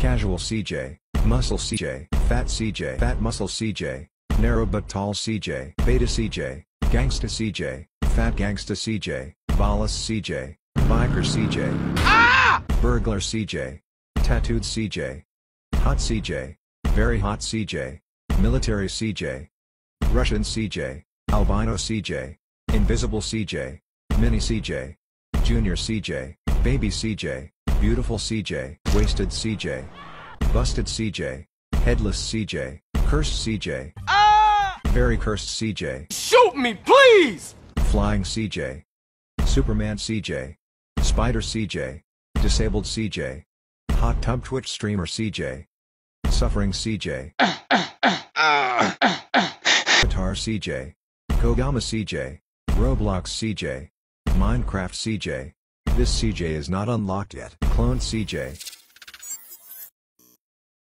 Casual CJ, Muscle CJ, Fat CJ, Fat Muscle CJ, Narrow but Tall CJ, Beta CJ, Gangsta CJ, Fat Gangsta CJ, Ballas CJ, Biker CJ, Ah! Burglar CJ, Tattooed CJ, Hot CJ, Very Hot CJ, Military CJ, Russian CJ, Albino CJ, Invisible CJ, Mini CJ, Junior CJ, Baby CJ, Beautiful CJ, Wasted CJ, Busted CJ, Headless CJ, Cursed CJ, Ah! Very Cursed CJ, Shoot me, please! Flying CJ, Superman CJ, Spider CJ, Disabled CJ, Hot Tub Twitch Streamer CJ, Suffering CJ, Guitar CJ, Kogama CJ, Roblox CJ, Minecraft CJ. This CJ is not unlocked yet. Clone CJ.